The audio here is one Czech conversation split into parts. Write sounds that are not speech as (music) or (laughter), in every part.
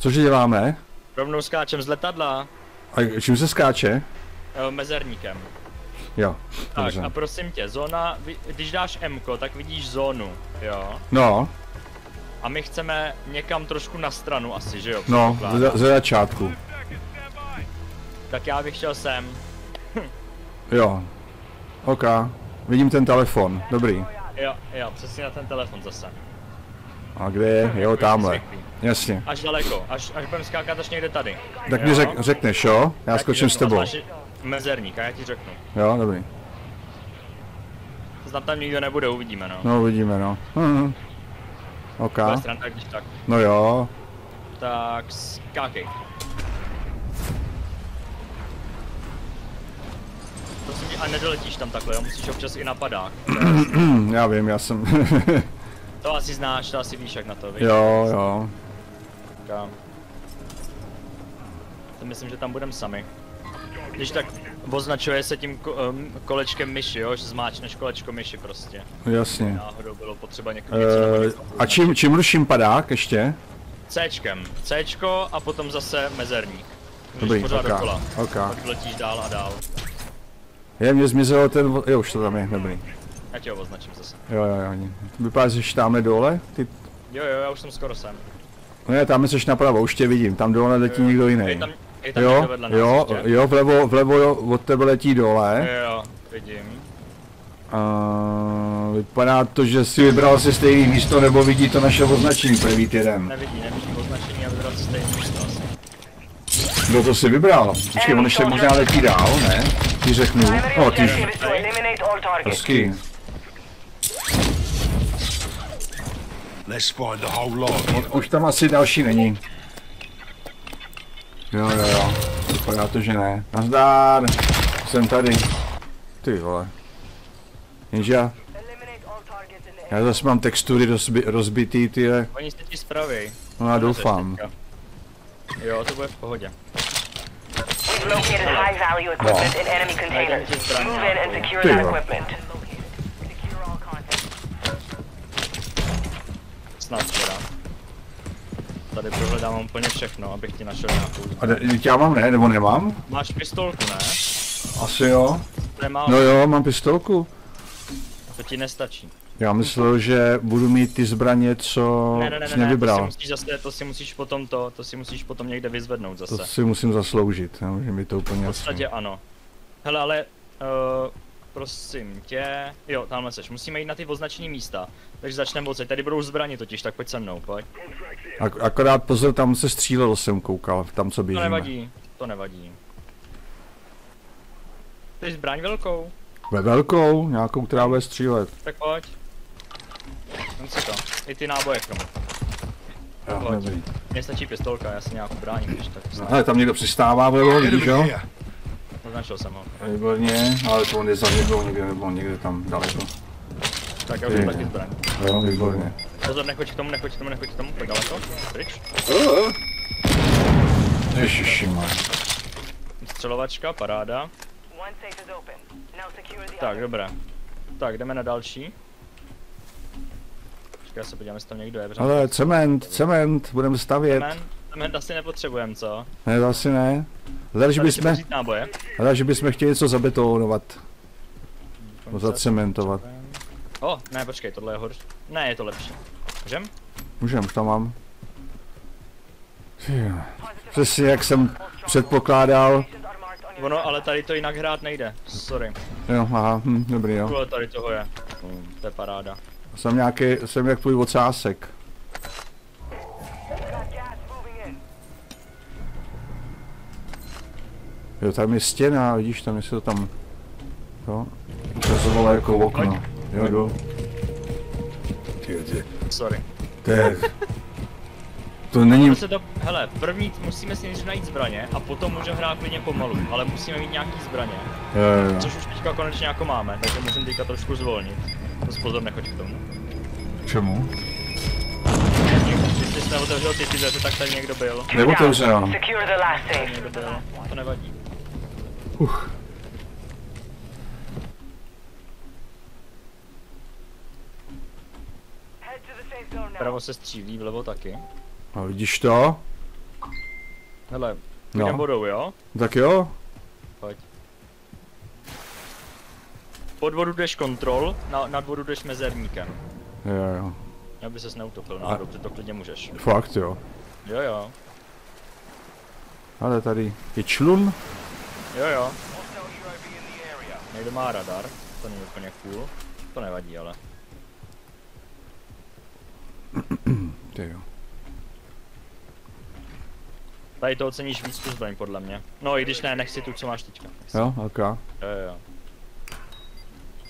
Cože děláme? Rovnou skáčem z letadla. A čím se skáče? eh, Mezerníkem. Jo, Tak dobře. a prosím tě, zóna, když dáš M, tak vidíš zónu, jo? No, A my chceme někam trošku na stranu asi, že jo? no, ze, ze začátku. Tak já bych šel sem. (laughs) Jo. OK. Vidím ten telefon. Dobrý. Jo, jo, přesně na ten telefon zase. A kde je? Jo, tamhle. Zvyklý. Jasně. Až daleko, až, až budeme skákat až někde tady. Tak mi Jo? řek, řekneš, jo? Já ti skočím s tebou. Mezerník, a já ti řeknu. Jo, dobrý. Snad tam nikdo nebude, uvidíme no. No, uvidíme, no. Mhm. OK. Stran, tak když tak. No jo. Tak skákej. Prosím tě, a nedoletíš tam takhle, jo? musíš občas i na padák. Hm, (clears throat) já vím, já jsem... (laughs) To asi znáš, to asi víš jak na to, víš? jo, jo. Tak. To myslím, že tam budeme sami. Když tak označuje se tím ko, um, kolečkem myši, jo? Že zmáčneš kolečko myši prostě. Jasně. Náhodou bylo potřeba někoho nebo Uh, někoho a čím, čím ruším padák ještě? Cčkem. Cčko a potom zase mezerník. Můžeš Dobrý, pořád OK. dokola. OK. Pak letíš dál a dál. Je, mě zmizelo ten... Jo, už to tam je, dobrý. Já ti ho označím zase. Jo, jo, jo. Vypadá, že tamhle dole? Ty... Jo, jo, já už jsem skoro sem. No ne, tam jsi napravo, už tě vidím, tam dole letí Jo, někdo Je jiný. tam, je tam Jo, vedle nás jo, ještě? jo, vlevo, vlevo jo, od tebe letí dole. Jo, vidím. A vypadá to, že si vybral si stejný místo, nebo vidí to naše označení první jeden. Nevidí, nevidí označení a vybral si stejný místo asi. Kdo to si vybral? Počkej, on ještě možná letí dál, ne? Ti řeknu. O, ty all targets. hezky. Už tam asi další není. Jo, jo, jo. Vypadá to, že ne. Nazdár. Jsem tady. Ty vole. Jenže já, zase mám textury rozbi, rozbitý, ty. Oni se ti spraví. No já doufám. Jo, to bude v pohodě. We've located high value equipment in enemy containers. Move in and secure Ty that jo. equipment. 16 teda. Tady prohledávám úplně všechno, abych ti našel nějakou. A já mám ne, nebo nemám? Máš pistolku, ne? Asi jo. Nemám. No jo, mám pistolku. To ti nestačí. Já myslel, že budu mít ty zbraně, co ne, ne, ne, jsi nevybral. Ne, to si musíš zase, to si musíš potom to, to si musíš potom někde vyzvednout zase. To si musím zasloužit, nemůže mi to úplně V podstatě jasný. ano. Hele, ale uh, prosím tě, jo, tamhle seš, musíme jít na ty označení místa, takže začneme odsaď, tady budou zbraně totiž, tak pojď se mnou, pojď. Ak- akorát pozor, tam se střílelo, jsem koukal, tam co To běžíme. nevadí, to nevadí. Chceš zbraň velkou? Ve velkou, nějakou, která bude střílet. Tak pojď. Vem si to, i ty náboje k tomu. Dobrý. Mně stačí pistolka, já si nějakou bráním, když tak snad. Ale tam někdo přistává vlevo, vidíš jo? Označil jsem ho. Výborně, ale to on je za někdo někde, nebo on někde tam daleko. Tak já už taky zbraň. Jo, výborně. Pozor, nechoď k tomu, nechoď k tomu, nechoď k tomu, pojď daleko. Pryč. Ježišimar. Střelovačka, paráda. Tak, dobré. Tak, jdeme na další. Počkej, já se podívám, jestli tam někdo je. Ale cement, cement, budeme stavět. Cement, cement asi nepotřebujeme, co? Ne, asi ne. Si bychom, že bychom chtěli něco zabetonovat. Nebo zacementovat. O, ne, počkej, tohle je horší. Ne, je to lepší. Můžem? Můžem, už tam mám. Přesně jak jsem předpokládal. Ono, ale tady to jinak hrát nejde. Sorry. Jo, aha, hm, dobrý jo. Tohle tady toho je. To je paráda. Jsem nějaký, jsem jak tvůj ocásek. got gas moving in. Jo, tam je stěna, vidíš, tam jestli to tam... Jo, ukazovalo jako okno. Jo, ty, Sorry. to je... To není... Se to, hele, první musíme si nejdřív najít zbraně a potom můžeme hrát klidně pomalu, ale musíme mít nějaký zbraně, Jo, jo, jo. což už teďka konečně jako máme, takže musím teďka trošku zvolnit. To pozor, nechoď k tomu. K čemu? Když jsi neotevřel ty ty dveře, tak tady někdo byl. Byl, to nevadí. Uch. Vpravo se střílí, vlevo taky. A vidíš to? Hele, No. vodou, jo? Tak jo? Pojď. Pod vodu jdeš kontrol, na, nad vodu jdeš mezerníkem. Jo, jo. Aby ses neutopil náhodou, protože to klidně můžeš. Fakt jo. Jo jo, Ale tady je člun. Jo jo. Někdo má radar, to není úplně cool. To nevadí ale. (clears throat) Ty jo. Tady to oceníš víc tu zbraň podle mě. No i když ne, nechci tu, co máš teďka. Jo, ok. Jo jo jo.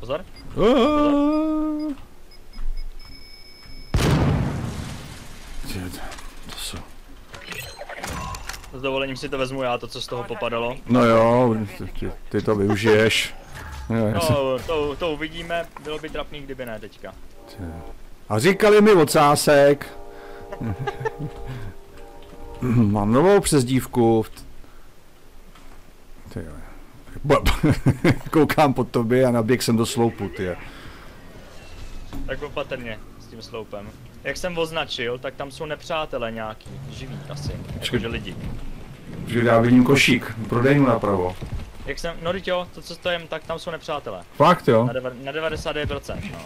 Pozor. Aaaa. Dovolením si to vezmu já, to co z toho popadalo. No jo, ty, ty, to využiješ. Jo, já jsem- No, to, to uvidíme, bylo by trapný, kdyby ne teďka. A říkali mi ocásek. (laughs) Mám novou přezdívku. Ty (laughs) Koukám po tobě a naběh jsem do sloupu, ty. Tak opatrně s tím sloupem. Jak jsem označil, tak tam jsou nepřátelé nějaký, živí asi, jakože lidi. Že já vidím košík, prodejnu napravo. Jak jsem, no teď jo, to co stojím, tak tam jsou nepřátelé. Fakt jo? Na, deva, na 99%, no.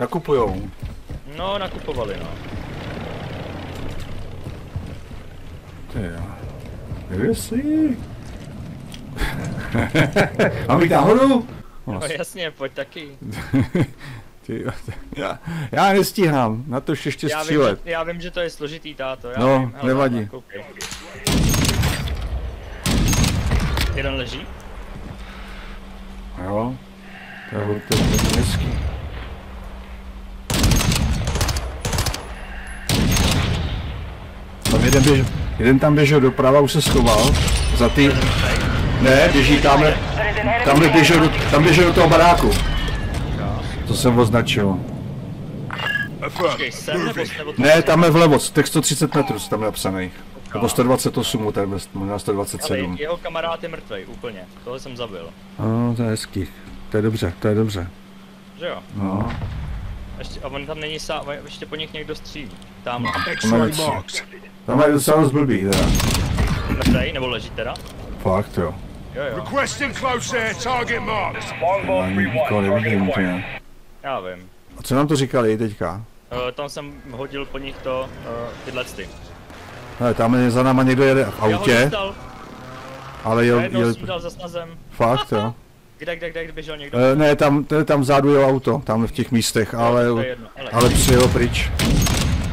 Nakupujou. No, nakupovali, no. Ty jo. Jestli. (laughs) Mám jít nahoru? No jasně, pojď taky. (laughs) Ty, já, já nestíhám, na to ještě Já vím, střílet. že, já vím, že to je složitý, táto. Já No, vím. nevadí. koukej. Jeden leží. Jo. To je, to je je hezký. Tam jeden, běž, jeden tam běžel doprava, už se schoval. Za ty... Ne, běží tamhle, tamhle běžel do, tam běžel do toho baráku. To jsem označil. Sem nebo, nebo Ne, tam je vlevo, tak 130 metrů tam napsaných. Nebo 128, tady možná Ale 127. jeho kamarád je mrtvej, úplně. Tohle jsem zabil. No, to je hezký. To je dobře, to je dobře. Že jo? No. Ještě, a on tam není sám, ještě po nich někdo střílí. Tam X-ray marked. Tam je docela dost blbý, teda. mrtvej, nebo leží teda? Fakt jo. Jo jo, Requesting close air. Target marked. Já vím. A co nám to říkali teďka? Uh, tam jsem hodil po nich to, uh, tyhle ty. Hele, tam je za náma někdo jede v Já ho autě, ale já jel, jednou jel jsem dal za snazem. fakt jo. Kde, kde, kde, kde běžel někdo? E, ne, tam, to je tam vzadu je auto, tam v těch místech, ale, to je jedno, ale, ale přijel pryč.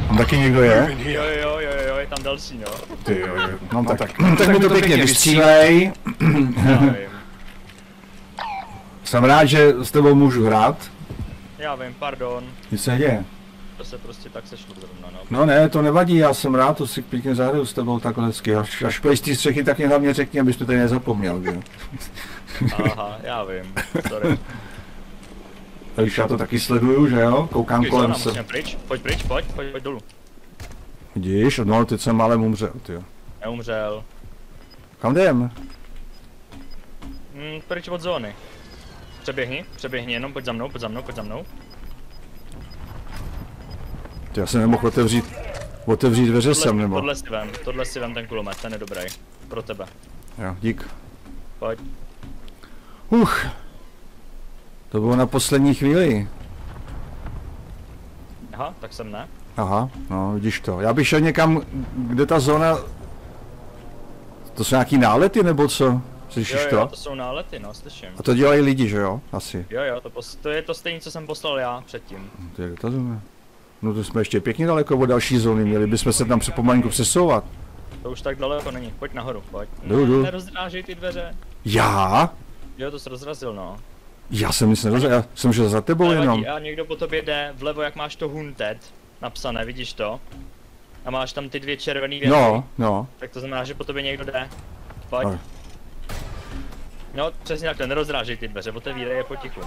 Tam taky někdo je? Jo, jo, jo, jo, je tam další, no. Ty jo, jo. No tak, tak, tak mi to pěkně vystřílej. Já Jsem rád, že s tebou můžu hrát. já vím, pardon. Nic se neděje. To se prostě tak sešlo zrovna, no. No ne, to nevadí, já jsem rád, to si pěkně zahraju s tebou takhle hezky. Až, až půjdeš té střechy, tak mě hlavně řekni, abys to tady nezapomněl, že jo. (laughs) Aha, já vím, sorry. Takže já to taky sleduju, že jo, koukám Kolem kolem se. pryč, pojď pryč, pojď, pojď, pojď dolů. Vidíš, no teď jsem málem umřel, ty Neumřel. Kam jdem? Hm, pryč od zóny. Přeběhni, přeběhni jenom, pojď za mnou, pojď za mnou, pojď za mnou. Já jsem nemohl otevřít, otevřít dveře Tohle, sem, nebo? tohle si vem, tohle si vem ten kulomet, ten je dobrý. Pro tebe. Jo, dík. Pojď. Uch. To bylo na poslední chvíli. Aha, tak jsem ne. Aha, no vidíš to. Já bych šel někam, kde ta zóna... To jsou nějaký nálety, nebo co? Slyšíš Jo, to? jo, to jsou nálety, no, slyším. A to dělají lidi, že jo? Asi. Jo, jo, to, to je to stejné, co jsem poslal já předtím. To je ta zóna. No to jsme ještě pěkně daleko od další zóny, měli bychom se tam pomalinku přesouvat. To už tak daleko není. Pojď nahoru, pojď. Jdu, jdu. Nerozdrážej ty dveře. Já? Jo, to jsi rozrazil, no. Já jsem nic nerozumel, já jsem šel za tebou jenom. Nevadí, a někdo po tobě jde vlevo, jak máš to Hunted napsané, vidíš to? A máš tam ty dvě červené věci. No, no. Tak to znamená, že po tobě někdo jde. Pojď. No, přesně takhle, nerozdrážej ty dveře, otevírej je potichu.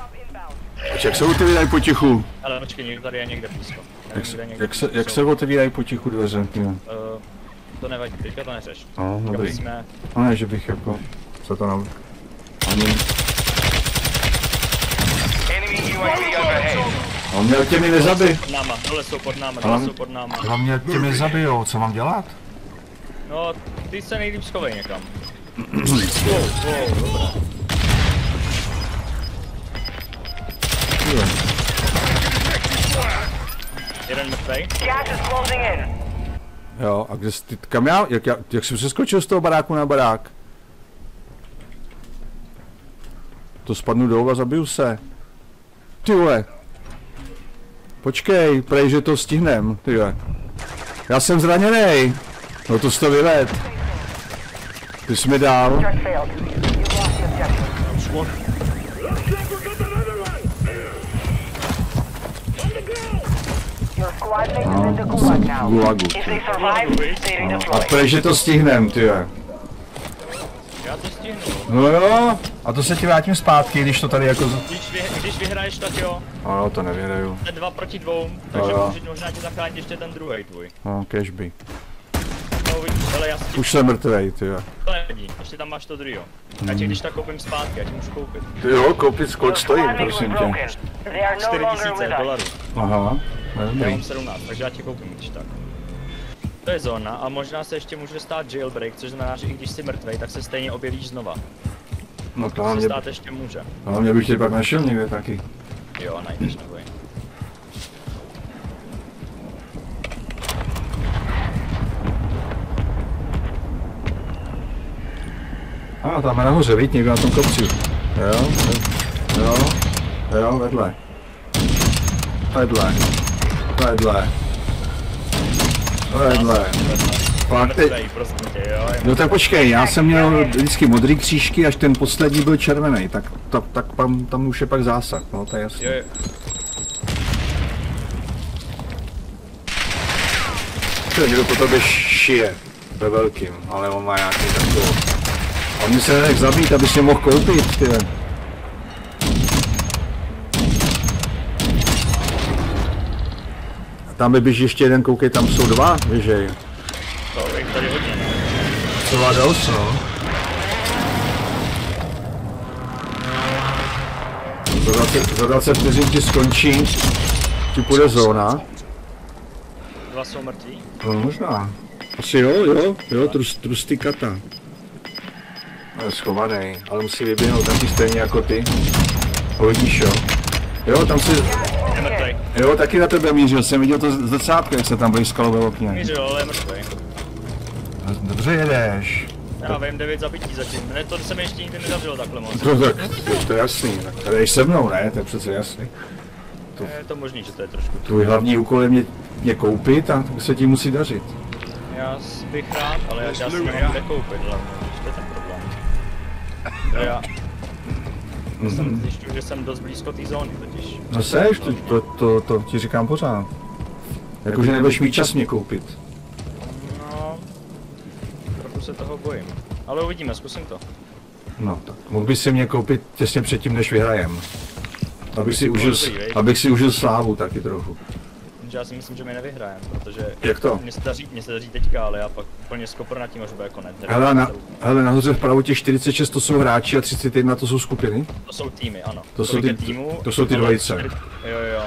Jak se otevírají potichu? Ale počkej, někdo tady je někde blízko. Jak se, někde jak se, jak se otevírají potichu dveře? Uh, to nevadí, teďka to neřeš. No, Teďka dobrý. musíme... No ne, že bych jako... Co to nám... Ani... Overhead. On měl tě mi nezabij. Pod náma, dole jsou pod náma, dole jsou pod náma. Hlavně tě mi zabijou, co mám dělat? No, ty se nejlíp schovej někam. (clears throat) wow, wow, dobré. Jo. Jeden mrtvej. Gas is closing in. Jo, a kde jsi, ty, kam já, jak, jak, jak jsi přeskočil z toho baráku na barák? To spadnu dolů a zabiju se. Ty vole. Počkej, prej, že to stihnem, ty vole. Já jsem zraněný. No to jsi to vyved. Ty jsi mi dál. Now. Gulagu. A redeploy. prej, že to stihnem, ty. Já to stihnu. No jo, a to se ti vrátím zpátky, když to tady jako... z- Když, vy, když vyhraješ, tak jo. No, to nevěřaju. Ten dva proti dvou, takže jo. možná tě zachránit ještě ten druhý tvůj. No, cashby. No já si Už jsem mrtvej, ty vole. to nevadí, ještě tam máš to druhého. Já tě když tak koupím zpátky, já ti můžu koupit. Ty jo, koupit, kolik stojí, prosím tě. broken. They are no 4 longer tisíce with us. dolarů. Aha, Já mám 17, takže já ti koupím když tak. To je zóna a možná se ještě může stát jailbreak, což znamená, že i když jsi mrtvej, tak se stejně objevíš znova. No to hlavně, stát ještě může. hlavně bych tě pak našel někde taky. Jo, najdeš neboj. A ah, tam je nahoře, víš, někdo na tom kopci. Jo, jo, jo, vedle. Vedle. Vedle. Vedle. Teď, no tak počkej, já jsem měl vždycky modrý křížky, až ten poslední byl červený, tak, tak, tak tam, tam už je pak zásah, no to je jo. To někdo po tobě šije, ve velkým, ale on má nějaký takový. A mě se nenech zabít, aby si mohl koupit, ty. Tam by běž ještě jeden, koukej, tam jsou dva, běžej. To je tady hodně, no. Třeba dost, no. Za 20, za 20 vteřin ti skončí, ti půjde zóna. Dva jsou mrtví. No možná. Asi jo, jo, jo, trus, trusty kata. Je schovaný, ale musí vyběhnout taky stejně jako ty. Uvidíš, jo. Jo, tam si, mrtvej. jo, taky na tebe mířil, jsem viděl to z zrcátko, jak se tam blízkalo ve okně. Mířil, ale je mrtvej. Dobře jedeš. Já vím, 9 zabití zatím. Ne, to se mi ještě nikdy nedařilo takhle moc. To, tak, to, to je jasný, tak tady jdeš se mnou, ne, to je přece jasný. Je to možný, že to je trošku. Tvůj hlavní úkol je mě, mě koupit a to se ti musí dařit. Já bych rád, ale já, já si nemám kde koupit hlavně, to je ten problém. (laughs) Já... Jsem zjišťuju, že jsem dost blízko té zóny totiž. No seš, to, to, to, to ti říkám pořád. Jakože nebudeš mít čas mě koupit. No... Trochu se toho bojím. Ale uvidíme, zkusím to. No, tak mohl bys si mě koupit těsně předtím, než vyhrajem. Abych si užil, abych si užil slávu taky trochu. Že já si myslím, že my nevyhrajem, protože... Jak to? Mně se daří, mně se daří teďka, ale já pak úplně skopr nad tím, až bude konec. Hele, na, hele, nahoře vpravo těch 46 to jsou hráči a 31 to jsou skupiny. To jsou týmy, ano. To jsou Kolik je ty- týmů, to jsou ty dvojice. Jo, jo.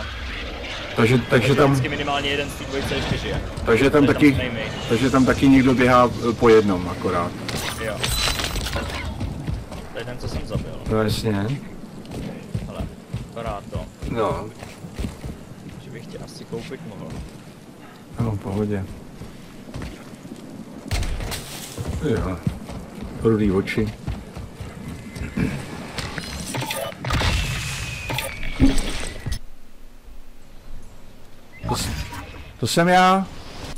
Takže, takže tam, minimálně jeden z dvojice ještě žije. takže tam To taky, tam takže tam taky někdo běhá eh, po jednom akorát. Jo. To je ten, co jsem zabil. No jasně. Vypadá to, No, koupit mohl. no, v pohodě. Jo. Rudý oči. To, jsem já,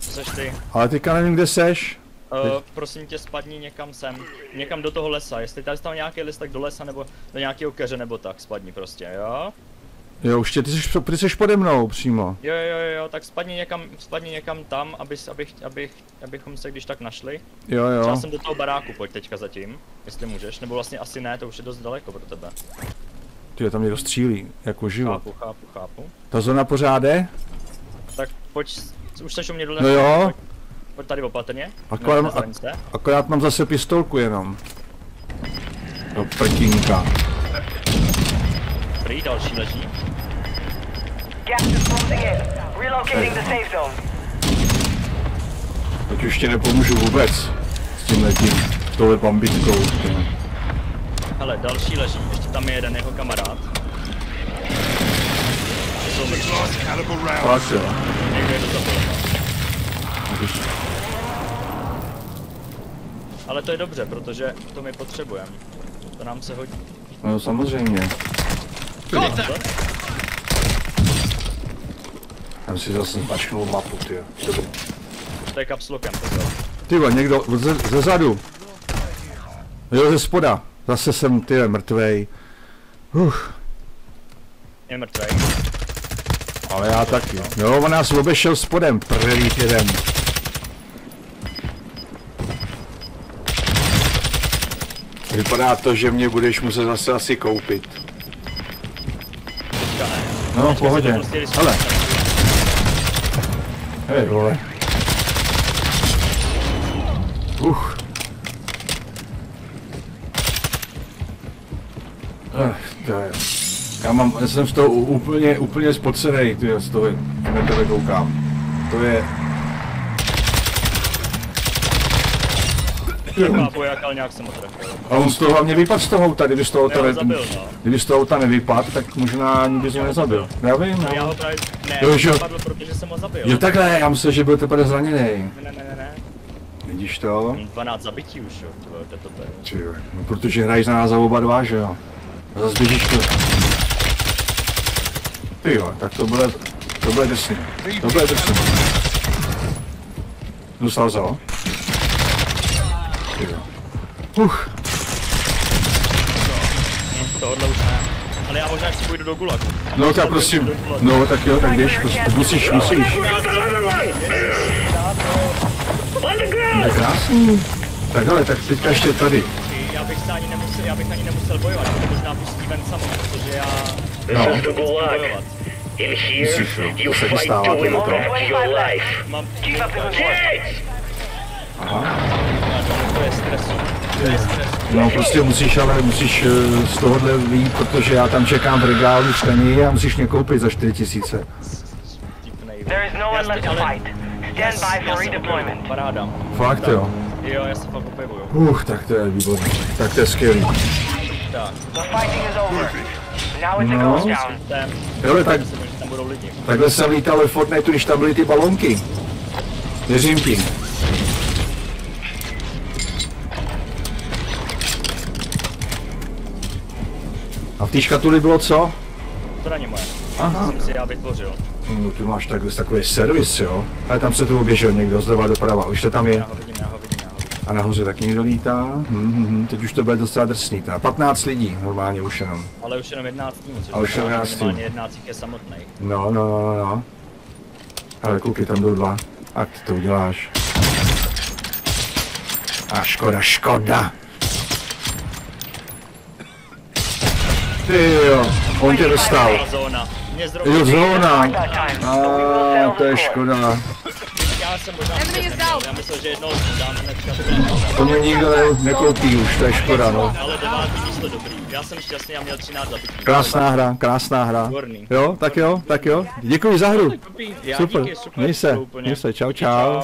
seš ty? ale teďka nevím, kde seš. Uh, prosím tě, spadni někam sem. Někam do toho lesa. Jestli tady tam nějaký les, tak do lesa nebo do nějakého keře nebo tak. Spadni prostě, jo? Jo, už tě, ty jsi, ty jsi pode mnou přímo. Jo, jo, jo, jo, tak spadni někam, spadni někam tam, abys, abych, abych, abychom se když tak našli. Jo, Já jo. jsem do toho baráku, pojď teďka zatím, jestli můžeš, nebo vlastně asi ne, to už je dost daleko pro tebe. Ty tam někdo střílí, jako živo. Chápu, chápu, chápu. Ta zóna pořád jde? Tak pojď, už seš u mě dole. No jo. Pojď, pojď tady opatrně. Akorát-. Akorát mám zase pistolku jenom. Do prkínka. Dobrý, další leží. Teď už ti nepomůžu vůbec s tím letím, s touhle bambitkou. Hele, další leží, ještě tam je jeden jeho kamarád. Fakt jo. někdo je to zabil. Když- Ale to je dobře, protože to my potřebujeme. To nám se hodí. No samozřejmě. Tam si zase zmačknul mapu, ty. To je kapslokem, to jo. Ty vole, někdo ze, ze zadu. Jo, ze spoda. Zase jsem, ty mrtvej. Uf, Je mrtvej. ale já taky. Jo, on nás obešel spodem, prlík jeden. Vypadá to, že mě budeš muset zase asi koupit. No, v pohodě. Prostě, Hele, hej, vole. Uch. Ach, to je. Já mám, já jsem z toho úplně, úplně spocenej, ty z toho, na tebe koukám. To je, Chápu, jak, ale nějak jsem ho trefil. a on z toho hlavně vypadl z toho auta, kdyby z toho ho auta, zabil, no. kdyby z toho auta nevypadl, tak možná ani bys mě nezabil. Já vím, Já já ho právě, ne, Jo, že jo. padl, protože jsem ho zabil. Jo takhle, já myslel, že byl teprve zraněný. Ne, ne, ne, ne. Vidíš to? Mám 12 zabití už, jo, to, to, to, to je. Ty jo, no, protože hrají za nás za oba dva, že jo? A zase běžíš to. Ty jo, tak to bude, to bude drsný. To bude drsný. Dostal za ho? Uch, Hm, Tohle už ne. Ale já možná ještě půjdu do gulagu. no tak prosím, no tak jo, tak jdeš, prostě, musíš, musíš. To je krásný. Tak ale, tak teďka ještě tady. Já bych se ani nemusel, já bych ani nemusel bojovat, to možná pustí ven samo, protože já No, bojovat. In Musíš, here, jo. you fight to tohle to. impact your life. Mám stresu. To je stres. No prostě musíš, ale musíš eh, z tohohle vyjít, protože já tam čekám v regálu staní a musíš mě koupit za 4 tisíce. Vtipnej. There is no Já one se- left to ale- fight. Stand by já for se opevuju, redeployment. Paráda. Fakt jo. Jo, já se fakt opevuju. Uch, tak to je výborné. Tak to je skvělý. Tak, The fighting is over. Now it's a No. ghost town. ten, Hele, tak takhle jsem lítal ve Fortniteu, když tam byly ty balonky. Věřím ti. A v té škatuli bylo co? Zbraně moje. Aha. Jsem si já vytvořil. No, ty máš takhle, takový servis, jo? Ale tam se tu oběžel někdo, zleva doprava, už to tam je. Já ho vidím, já ho vidím, já ho vidím. A nahoře taky někdo lítá. Hm, hm, hm. Teď už to bude docela drsný. teda. 15 lidí normálně už jenom. Ale už jenom 11 týmů, což Ale už znamená, 11 že týmů. minimálně 11 jich je samotný. No, no, no, no, no. Ale koukej, tam jdou dva. A ty to uděláš. A škoda, škoda. Ty jo, on tě dostal. Jo, zóna. A to je škoda. já jsem možná vůbec neměl, já myslel, že jednou dám hnedka to mě nikdo ne, nekoupí už, to je škoda, no. Ale devátý místo dobrý. Já jsem šťastný a měl 13 zabití. Krásná hra, krásná hra. Jo, tak jo, tak jo. Děkuji za hru. Super. Měj se, měj se, čau. Čau.